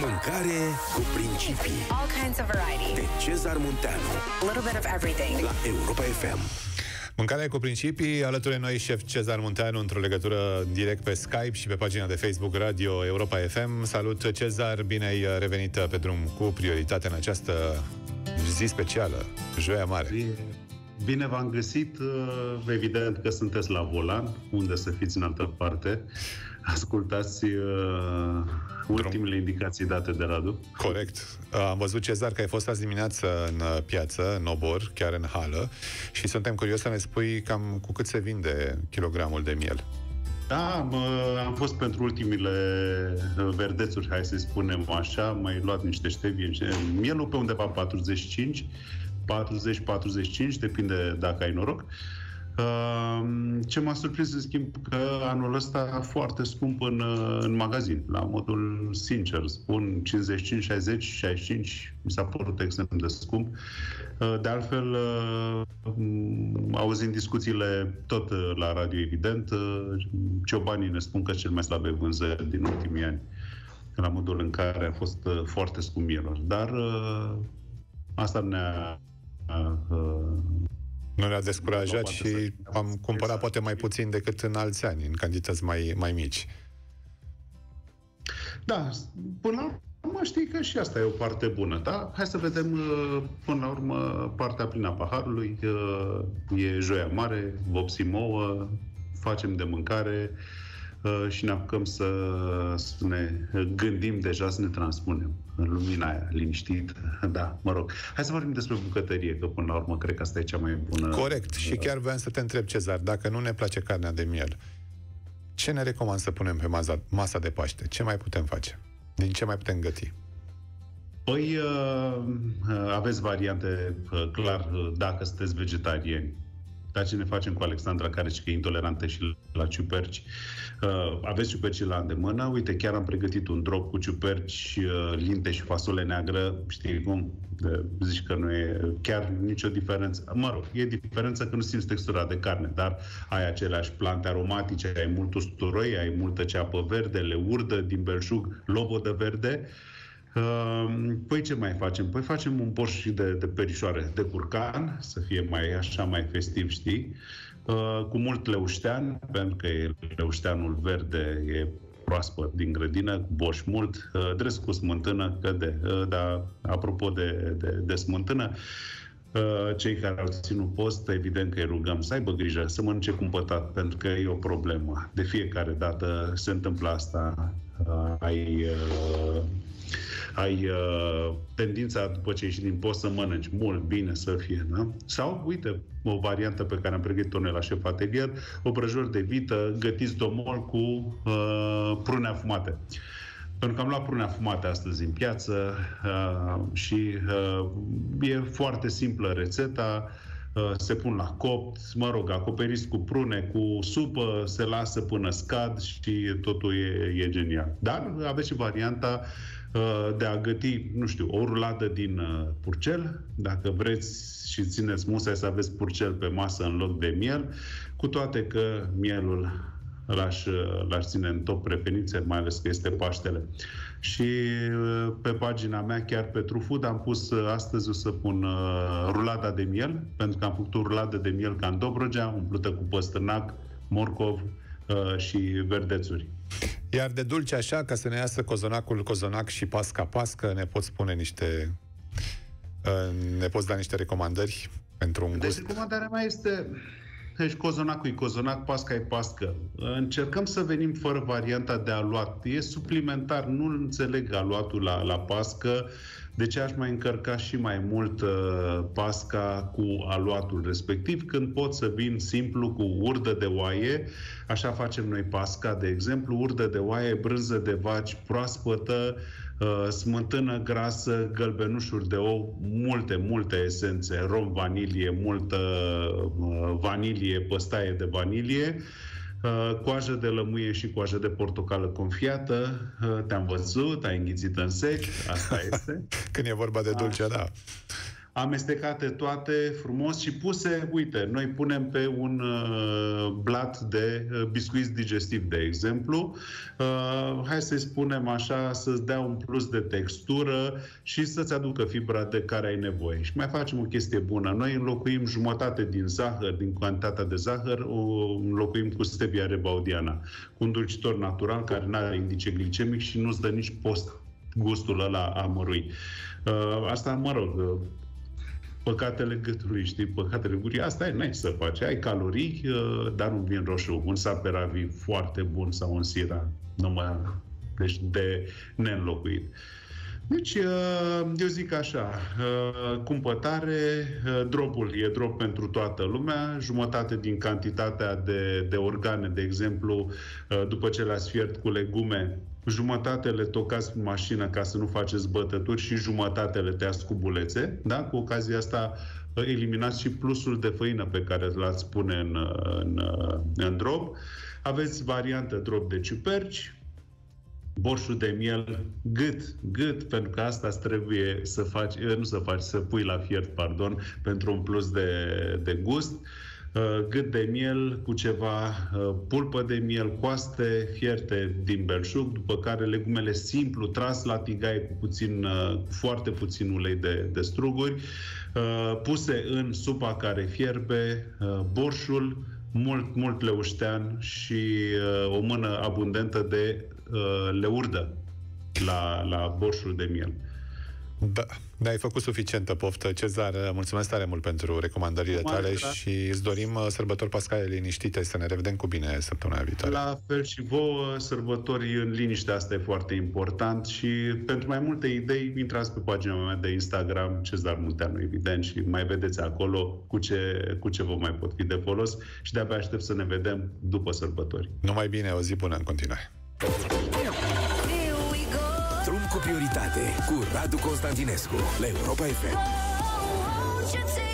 Mâncare cu principii All kinds of variety. de Cezar Munteanu A little bit of everything. la Europa FM. Mâncarea cu principii, alături de noi șef Cezar Munteanu într-o legătură direct pe Skype și pe pagina de Facebook Radio Europa FM. Salut Cezar, bine ai revenit pe drum cu prioritate în această zi specială, Joia Mare. Bine, bine v-am găsit. uh, Evident că sunteți la volan, unde să fiți în altă parte. Ascultați uh, ultimele indicații date de Radu. Corect. Am văzut, Cezar, că ai fost azi dimineață în uh, piață, în obor, chiar în hală, și suntem curioși să ne spui cam cu cât se vinde kilogramul de miel. Da, mă, am fost pentru ultimile uh, verdețuri, hai să spunem așa, mai luat niște ștevie, mielul pe undeva 45, 40-45, depinde dacă ai noroc. Uh, Ce m-a surprins, în schimb, că anul ăsta foarte scump în, uh, în magazin, la modul sincer, spun 55, 60, 65, mi s-a părut extrem de scump. Uh, De altfel, uh, m- auzind discuțiile tot uh, la radio, evident, uh, ciobanii ne spun că cel mai slabe vânzări din ultimii ani, la modul în care a fost uh, foarte scump mielul. Dar uh, asta ne-a uh, Nu ne-a descurajat Poate și să- am cumpărat poate mai puțin decât în alți ani, în cantități mai, mai mici. Da, până la urmă știi că și asta e o parte bună, da? Hai să vedem uh, până la urmă partea plină a paharului. uh, E joia mare, vopsim ouă, facem de mâncare uh, și ne apucăm să, să ne gândim deja să ne transpunem în lumina aia, liniștit. Da, mă rog. Hai să vorbim despre bucătărie, că până la urmă cred că asta e cea mai bună. Corect. Și chiar vreau să te întreb, Cezar, dacă nu ne place carnea de miel, ce ne recomand să punem pe masa, masa de Paște? Ce mai putem face? Din ce mai putem găti? Păi, uh, uh, aveți variante, uh, clar, uh, dacă sunteți vegetariani. Dar ce ne facem cu Alexandra, careș zice că e intolerantă și la ciuperci? Uh, aveți ciuperci la îndemână? Uite, chiar am pregătit un drop cu ciuperci, uh, linte și fasole neagră. Știi cum? De, zici că nu e chiar nicio diferență. Mă rog, e diferența că nu simți textura de carne, dar ai aceleași plante aromatice, ai mult usturoi, ai multă ceapă verde, leurdă din belșug, lobodă verde. Uh, Păi ce mai facem? Păi facem un borș și de, de perișoare de curcan, să fie mai așa, mai festiv, știi? Uh, Cu mult leuștean, pentru că e leușteanul verde e proaspăt din grădină, borș mult, uh, dres cu smântână, că de, uh, dar apropo de, de, de smântână, Uh, cei care au ținut post, evident că îi rugăm să aibă grijă, să mănânce cumpătat, pentru că e o problemă. De fiecare dată se întâmplă asta. Uh, ai uh, ai uh, tendința, după ce ieși din post, să mănânci mult, bine să fie, da? Sau, uite, o variantă pe care am pregătit-o noi la șef atelier, obrăjori de vită, gătiți domol cu uh, prune afumate. Pentru că am luat prune afumate astăzi în piață uh, și uh, e foarte simplă rețeta. Uh, se pun la copt, mă rog, acoperiți cu prune, cu supă, se lasă până scad și totul e, e genial. Dar aveți și varianta uh, de a găti, nu știu, o ruladă din uh, purcel, dacă vreți și țineți musai să aveți purcel pe masă în loc de miel, cu toate că mielul l-aș, l-aș ține în top preferințe, mai ales că este Paștele. Și uh, pe pagina mea, chiar pe Trufood, am pus uh, astăzi o să pun uh, rulada de miel, pentru că am făcut o ruladă de miel ca în Dobrogea, umplută cu păstânac, morcov uh, și verdețuri. Iar de dulce așa, ca să ne iasă cozonacul cozonac și pasca pască, ne poți spune niște... uh, Ne poți da niște recomandări pentru un Deci gust? recomandarea mea este deci cozonacul e cozonac, pasca e pască. Încercăm să venim fără varianta de aluat. E suplimentar, nu înțeleg aluatul la, la pască. De ce aș mai încărca și mai mult uh, pasca cu aluatul respectiv, când pot să vin simplu cu urdă de oaie, așa facem noi pasca, de exemplu, urdă de oaie, brânză de vaci proaspătă, uh, smântână grasă, gălbenușuri de ou, multe, multe esențe, rom, vanilie, multă uh, vanilie, păstaie de vanilie, uh, coajă de lămâie și coajă de portocală confiată. Uh, te-am văzut, ai înghițit în sec, asta este. Când e vorba de dulce, da. Amestecate toate frumos și puse, uite, noi punem pe un uh, blat de uh, biscuiți digestiv, de exemplu, uh, hai să-i spunem așa, să-ți dea un plus de textură și să-ți aducă fibra de care ai nevoie. Și mai facem o chestie bună. Noi înlocuim jumătate din zahăr, din cantitatea de zahăr, o înlocuim cu stevia rebaudiana, cu un dulcitor natural care nu are indice glicemic și nu-ți dă nici post gustul ăla amărui. Uh, asta, mă rog, uh, păcatele gâtului, știi, păcatele gurii, asta e, n-ai să faci. Ai calorii, uh, dar un vin roșu, un saperavi foarte bun sau un sira, numai, deci de neînlocuit. Deci, eu zic așa, cumpătare, dropul e drop pentru toată lumea, jumătate din cantitatea de, de organe, de exemplu, după ce le-ați fiert cu legume, jumătate le tocați în mașină ca să nu faceți bătături și jumătate le tăiați cu bulețe. Da? Cu ocazia asta uh, eliminați și plusul de făină pe care l-ați pune în, uh, în, uh, în drop. Aveți variantă drop de ciuperci, borșul de miel, gât, gât, pentru că asta trebuie să faci, nu să faci, să pui la fiert, pardon, pentru un plus de, de gust. Uh, Uh, gât de miel cu ceva uh, pulpă de miel, coaste fierte din belșug, după care legumele simplu tras la tigaie cu puțin, uh, foarte puțin ulei de, de struguri, puse în supa care fierbe, borșul, mult, mult leuștean și o mână abundentă de leurdă la, la borșul de miel. Da, ne-ai făcut suficientă poftă. Cezar, mulțumesc tare mult pentru recomandările tale da. și îți dorim uh, sărbători pascale liniștite, să ne revedem cu bine săptămâna viitoare. La fel și vouă, sărbători în liniște, asta e foarte important și pentru mai multe idei, intrați pe pagina mea de Instagram, Cezar Munteanu, evident, și mai vedeți acolo cu ce, cu ce vă mai pot fi de folos și de-abia aștept să ne vedem după sărbători. Numai bine, o zi bună în continuare cu prioritate cu Radu Constantinescu la Europa FM.